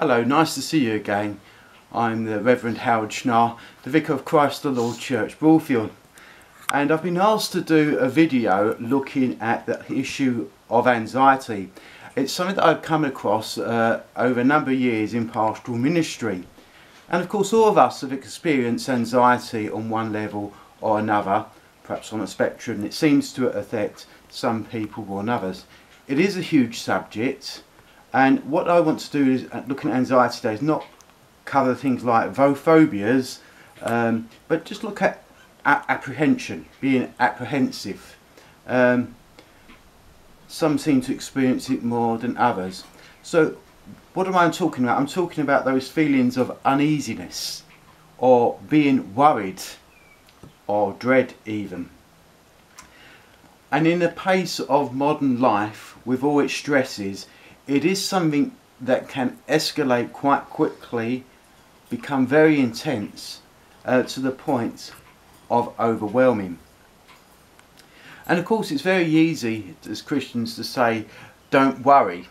Hello, nice to see you again. I'm the Reverend Howard Schnaar, the Vicar of Christ the Lord Church, Broadfield. And I've been asked to do a video looking at the issue of anxiety. It's something that I've come across uh, over a number of years in pastoral ministry. And of course all of us have experienced anxiety on one level or another, perhaps on a spectrum. And it seems to affect some people more than others. It is a huge subject and what I want to do is uh, looking at anxiety today is not cover things like phobias, um, but just look at apprehension, being apprehensive. Um, some seem to experience it more than others. So what am I talking about? I'm talking about those feelings of uneasiness or being worried or dread even. And in the pace of modern life, with all its stresses, it is something that can escalate quite quickly, become very intense uh, to the point of overwhelming. And of course, it's very easy as Christians to say, don't worry.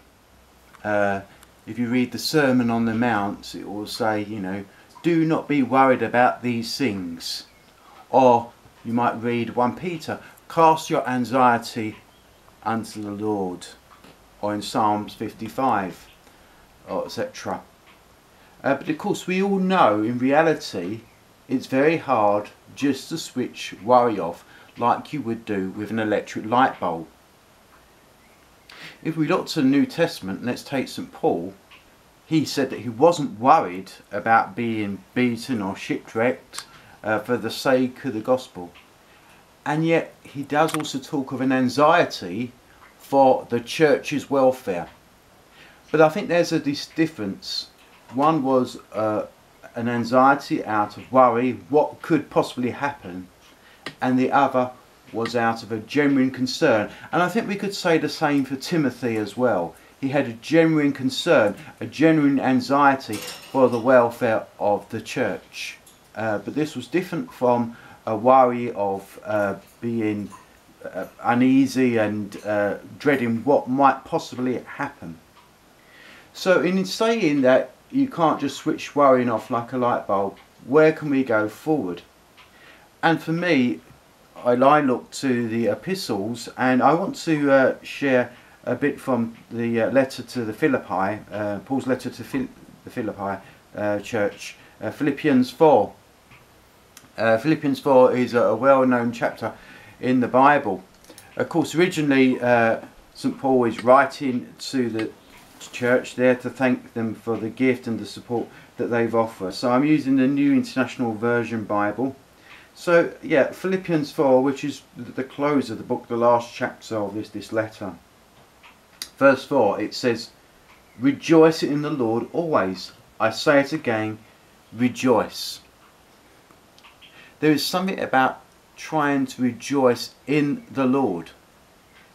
Uh, if you read the Sermon on the Mount, it will say, you know, do not be worried about these things. Or you might read 1 Peter, cast your anxiety unto the Lord or in Psalms 55 etc. Uh, but of course we all know in reality it's very hard just to switch worry off like you would do with an electric light bulb. If we look to the New Testament, let's take St Paul, he said that he wasn't worried about being beaten or shipwrecked uh, for the sake of the gospel. And yet he does also talk of an anxiety for the church's welfare. But I think there's a difference. One was uh, an anxiety out of worry, what could possibly happen, and the other was out of a genuine concern. And I think we could say the same for Timothy as well. He had a genuine concern, a genuine anxiety for the welfare of the church. Uh, but this was different from a worry of uh, being uh, uneasy and uh, dreading what might possibly happen. So in saying that you can't just switch worrying off like a light bulb, where can we go forward? And for me, I, look to the epistles and I want to uh, share a bit from the uh, letter to the Philippi, uh, Paul's letter to Phil the Philippi uh, church, Philippians 4. Philippians 4 is a, a well-known chapter in the Bible. Of course, originally uh, St. Paul is writing to the church there to thank them for the gift and the support that they've offered. So I'm using the New International Version Bible. So yeah, Philippians 4, which is the close of the book, the last chapter of this, this letter. Verse 4, it says, Rejoice in the Lord always. I say it again, rejoice. There is something about trying to rejoice in the Lord.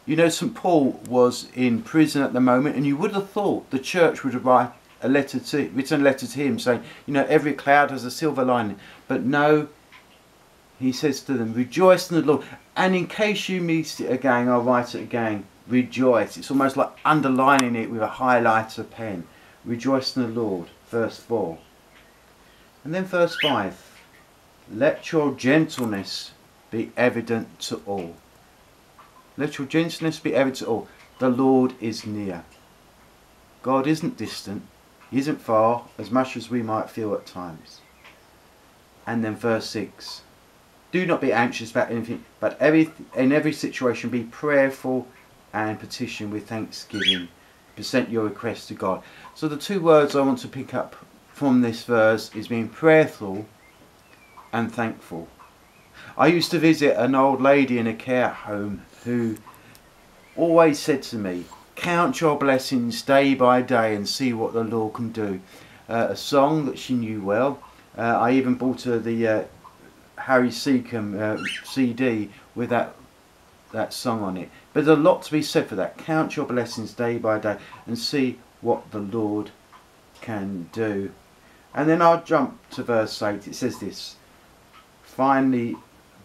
You know, St. Paul was in prison at the moment, and you would have thought the church would have write a letter to, written a letter to him saying, you know, every cloud has a silver lining. But no, he says to them, rejoice in the Lord. And in case you miss it again, I'll write it again. Rejoice. It's almost like underlining it with a highlighter pen. Rejoice in the Lord. Verse 4. And then verse 5. Let your gentleness be evident to all. Let your gentleness be evident to all. The Lord is near. God isn't distant. He isn't far, as much as we might feel at times. And then verse 6. Do not be anxious about anything, but every, in every situation be prayerful and petition with thanksgiving. Present your request to God. So the two words I want to pick up from this verse is being prayerful and thankful. I used to visit an old lady in a care home who always said to me, count your blessings day by day and see what the Lord can do. Uh, a song that she knew well. Uh, I even bought her the uh, Harry Secombe uh, CD with that that song on it. But there's a lot to be said for that. Count your blessings day by day and see what the Lord can do. And then I'll jump to verse 8. It says this. Finally,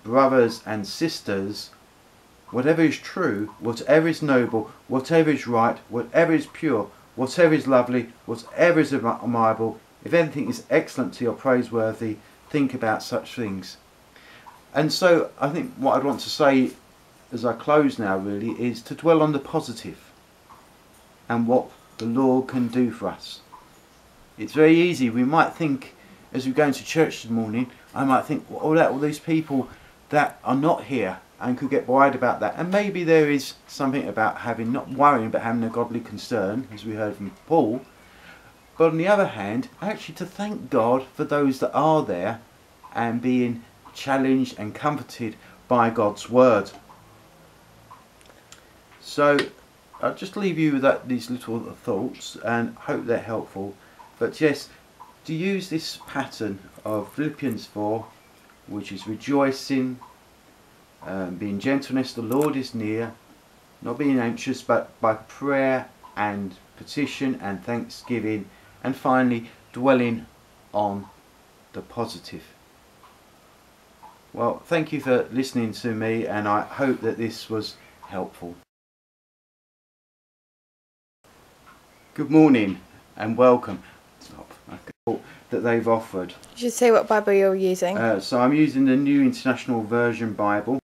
brothers and sisters, whatever is true, whatever is noble, whatever is right, whatever is pure, whatever is lovely, whatever is admirable, if anything is excellent or praiseworthy, think about such things. And so I think what I'd want to say as I close now really is to dwell on the positive and what the Lord can do for us. It's very easy. We might think as we go into church this morning, I might think, well, all, that, all these people that are not here and could get worried about that. And maybe there is something about having, not worrying, but having a godly concern, as we heard from Paul. But on the other hand, actually to thank God for those that are there and being challenged and comforted by God's word. So I'll just leave you with that, these little thoughts and hope they're helpful. But yes, to use this pattern of Philippians 4, which is rejoicing, um, being gentleness, the Lord is near, not being anxious, but by prayer and petition and thanksgiving, and finally dwelling on the positive. Well, thank you for listening to me, and I hope that this was helpful. Good morning and welcome. That they've offered. You should say what Bible you're using. Uh, so I'm using the New International Version Bible.